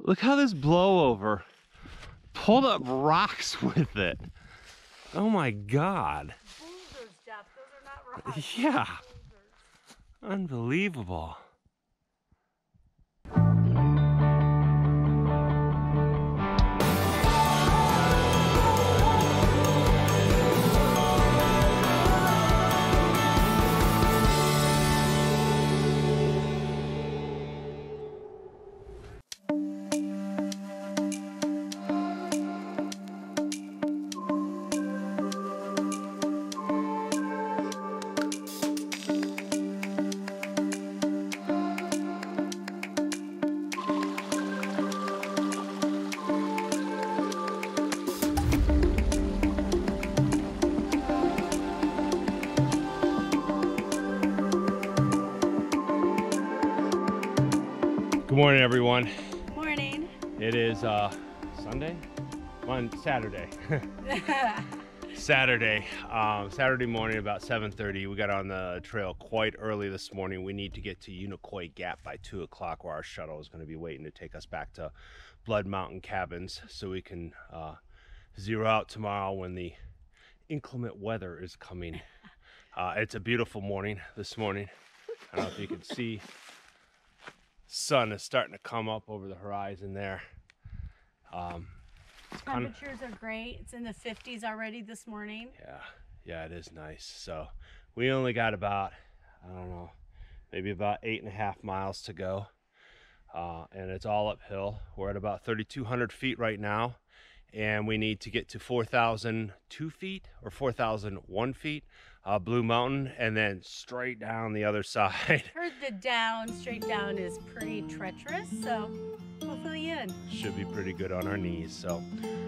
Look how this blowover pulled up rocks with it. Oh my God. Boulders, Jeff. Those are not rocks. Yeah. Unbelievable. Morning, everyone. Morning. It is uh, Sunday, on Saturday. Saturday, um, Saturday morning about 7:30. We got on the trail quite early this morning. We need to get to Unicoi Gap by two o'clock, where our shuttle is going to be waiting to take us back to Blood Mountain Cabins, so we can uh, zero out tomorrow when the inclement weather is coming. Uh, it's a beautiful morning this morning. I don't know if you can see. Sun is starting to come up over the horizon there. Um, it's kind of Temperatures are great. It's in the 50s already this morning. yeah, yeah, it is nice. So we only got about I don't know, maybe about eight and a half miles to go, uh, and it's all uphill. We're at about 3,200 feet right now, and we need to get to 4,002 feet or 4,001 feet, uh, Blue Mountain, and then straight down the other side. Heard the down, straight down is pretty treacherous, so we'll fill you in. Should be pretty good on our knees. So,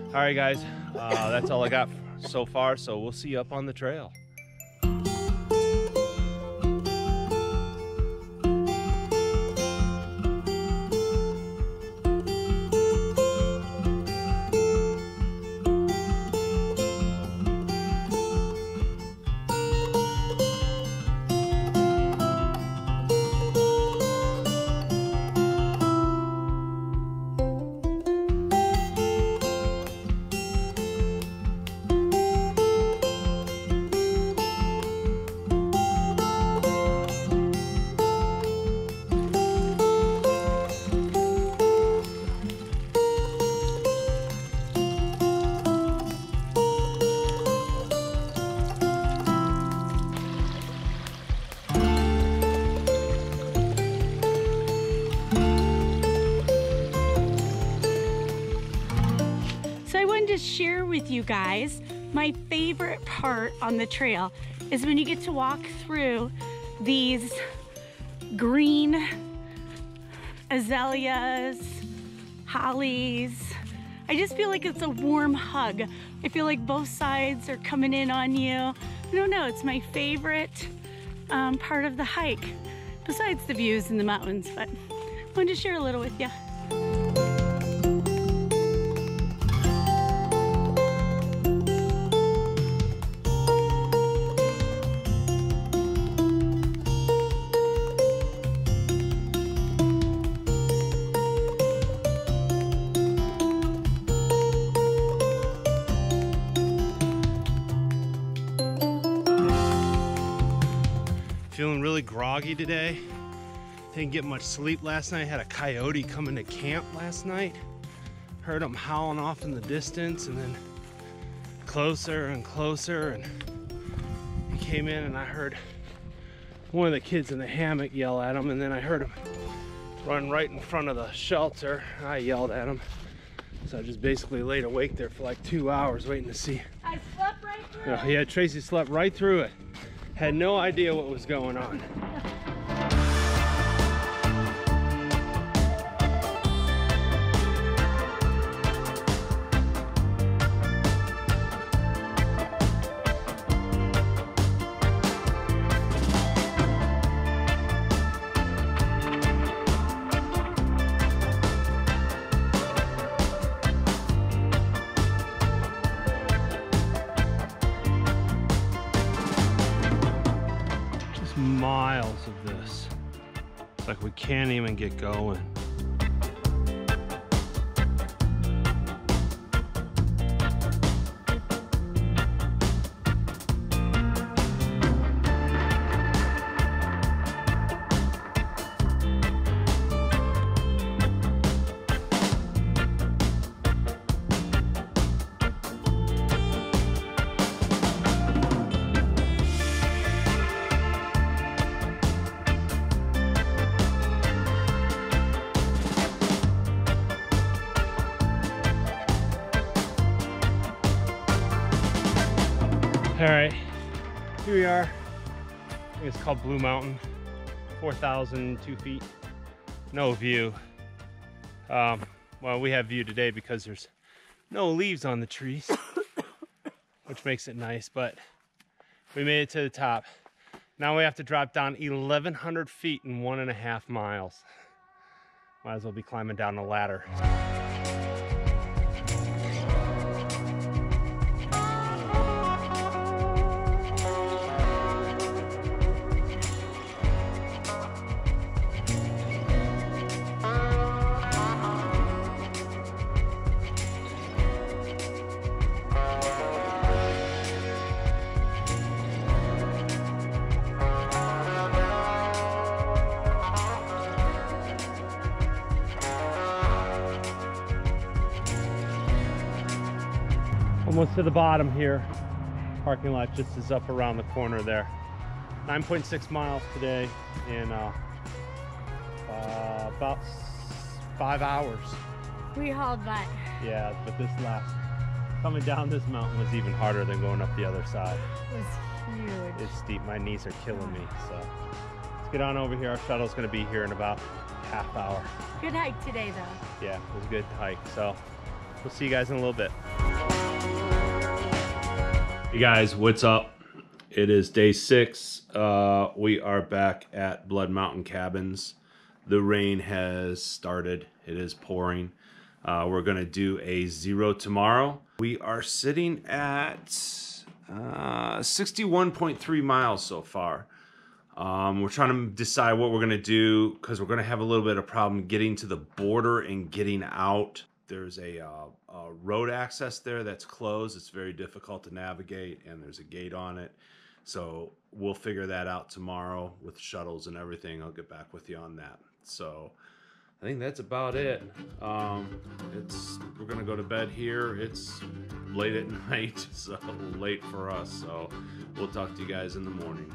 all right, guys, uh, that's all I got so far. So we'll see you up on the trail. To share with you guys my favorite part on the trail is when you get to walk through these green azaleas, hollies. I just feel like it's a warm hug. I feel like both sides are coming in on you. I don't know, it's my favorite um, part of the hike, besides the views in the mountains, but I wanted to share a little with you. Feeling really groggy today. Didn't get much sleep last night. Had a coyote come into camp last night. Heard him howling off in the distance and then closer and closer. And he came in and I heard one of the kids in the hammock yell at him. And then I heard him run right in front of the shelter. I yelled at him. So I just basically laid awake there for like two hours waiting to see I slept right through yeah, yeah, Tracy slept right through it. Had no idea what was going on. Miles of this. It's like we can't even get going. All right, here we are. I think it's called Blue Mountain, 4,002 feet. No view. Um, well, we have view today because there's no leaves on the trees, which makes it nice, but we made it to the top. Now we have to drop down 1,100 feet in one and a half miles. Might as well be climbing down a ladder. Almost to the bottom here. Parking lot just is up around the corner there. 9.6 miles today in uh, uh, about five hours. We hauled butt. Yeah, but this last, coming down this mountain was even harder than going up the other side. It was huge. It's steep, my knees are killing me, so. Let's get on over here. Our shuttle's gonna be here in about half hour. Good hike today though. Yeah, it was a good hike. So we'll see you guys in a little bit. Hey guys, what's up? It is day six. Uh, we are back at Blood Mountain Cabins. The rain has started. It is pouring. Uh, we're gonna do a zero tomorrow. We are sitting at uh, 61.3 miles so far. Um, we're trying to decide what we're gonna do because we're gonna have a little bit of problem getting to the border and getting out there's a, uh, a, road access there that's closed. It's very difficult to navigate, and there's a gate on it. So we'll figure that out tomorrow with shuttles and everything. I'll get back with you on that. So I think that's about it. Um, it's we're gonna go to bed here. It's late at night, so late for us. So we'll talk to you guys in the morning.